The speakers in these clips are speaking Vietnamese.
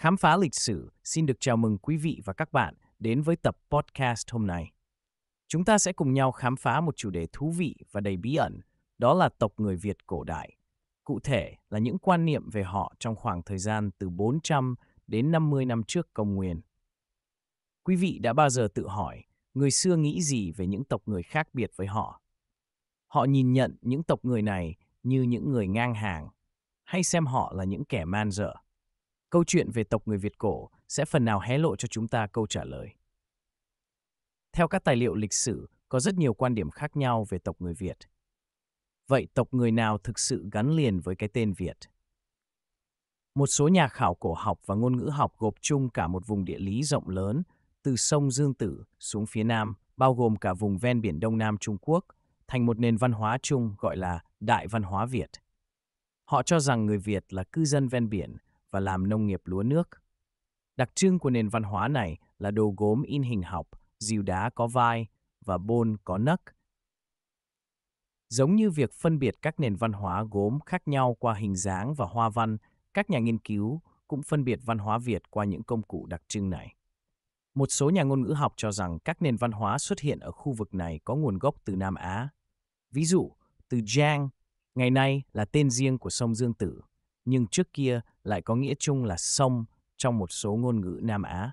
Khám phá lịch sử xin được chào mừng quý vị và các bạn đến với tập podcast hôm nay. Chúng ta sẽ cùng nhau khám phá một chủ đề thú vị và đầy bí ẩn, đó là tộc người Việt cổ đại. Cụ thể là những quan niệm về họ trong khoảng thời gian từ 400 đến 50 năm trước công nguyên. Quý vị đã bao giờ tự hỏi, người xưa nghĩ gì về những tộc người khác biệt với họ? Họ nhìn nhận những tộc người này như những người ngang hàng, hay xem họ là những kẻ man dợ? Câu chuyện về tộc người Việt cổ sẽ phần nào hé lộ cho chúng ta câu trả lời. Theo các tài liệu lịch sử, có rất nhiều quan điểm khác nhau về tộc người Việt. Vậy tộc người nào thực sự gắn liền với cái tên Việt? Một số nhà khảo cổ học và ngôn ngữ học gộp chung cả một vùng địa lý rộng lớn, từ sông Dương Tử xuống phía nam, bao gồm cả vùng ven biển Đông Nam Trung Quốc, thành một nền văn hóa chung gọi là Đại văn hóa Việt. Họ cho rằng người Việt là cư dân ven biển và làm nông nghiệp lúa nước. Đặc trưng của nền văn hóa này là đồ gốm in hình học, dìu đá có vai và bôn có nấc. Giống như việc phân biệt các nền văn hóa gốm khác nhau qua hình dáng và hoa văn, các nhà nghiên cứu cũng phân biệt văn hóa Việt qua những công cụ đặc trưng này. Một số nhà ngôn ngữ học cho rằng các nền văn hóa xuất hiện ở khu vực này có nguồn gốc từ Nam Á. Ví dụ, từ Giang, ngày nay là tên riêng của sông Dương Tử, nhưng trước kia lại có nghĩa chung là sông trong một số ngôn ngữ Nam Á.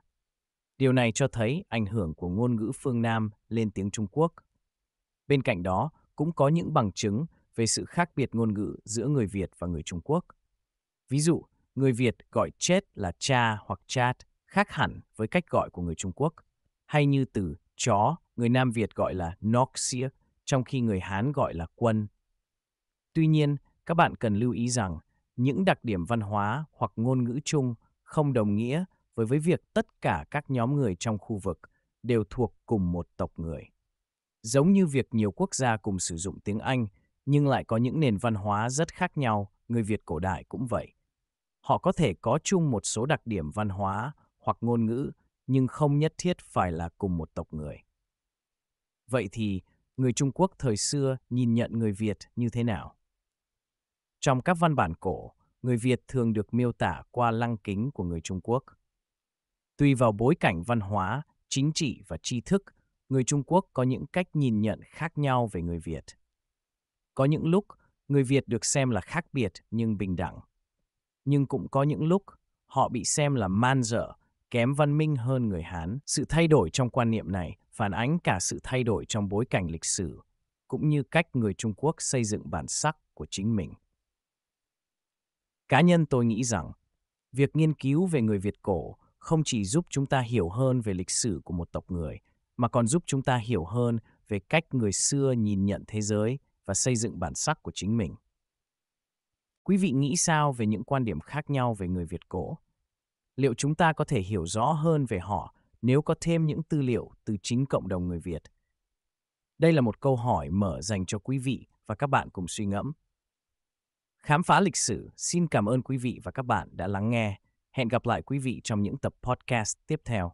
Điều này cho thấy ảnh hưởng của ngôn ngữ phương Nam lên tiếng Trung Quốc. Bên cạnh đó, cũng có những bằng chứng về sự khác biệt ngôn ngữ giữa người Việt và người Trung Quốc. Ví dụ, người Việt gọi chết là cha hoặc chat, khác hẳn với cách gọi của người Trung Quốc. Hay như từ chó, người Nam Việt gọi là noxia, trong khi người Hán gọi là quân. Tuy nhiên, các bạn cần lưu ý rằng những đặc điểm văn hóa hoặc ngôn ngữ chung không đồng nghĩa với với việc tất cả các nhóm người trong khu vực đều thuộc cùng một tộc người. Giống như việc nhiều quốc gia cùng sử dụng tiếng Anh nhưng lại có những nền văn hóa rất khác nhau, người Việt cổ đại cũng vậy. Họ có thể có chung một số đặc điểm văn hóa hoặc ngôn ngữ nhưng không nhất thiết phải là cùng một tộc người. Vậy thì, người Trung Quốc thời xưa nhìn nhận người Việt như thế nào? Trong các văn bản cổ, người Việt thường được miêu tả qua lăng kính của người Trung Quốc. Tùy vào bối cảnh văn hóa, chính trị và tri thức, người Trung Quốc có những cách nhìn nhận khác nhau về người Việt. Có những lúc, người Việt được xem là khác biệt nhưng bình đẳng. Nhưng cũng có những lúc, họ bị xem là man dợ, kém văn minh hơn người Hán. Sự thay đổi trong quan niệm này phản ánh cả sự thay đổi trong bối cảnh lịch sử, cũng như cách người Trung Quốc xây dựng bản sắc của chính mình. Cá nhân tôi nghĩ rằng, việc nghiên cứu về người Việt cổ không chỉ giúp chúng ta hiểu hơn về lịch sử của một tộc người, mà còn giúp chúng ta hiểu hơn về cách người xưa nhìn nhận thế giới và xây dựng bản sắc của chính mình. Quý vị nghĩ sao về những quan điểm khác nhau về người Việt cổ? Liệu chúng ta có thể hiểu rõ hơn về họ nếu có thêm những tư liệu từ chính cộng đồng người Việt? Đây là một câu hỏi mở dành cho quý vị và các bạn cùng suy ngẫm. Khám phá lịch sử, xin cảm ơn quý vị và các bạn đã lắng nghe. Hẹn gặp lại quý vị trong những tập podcast tiếp theo.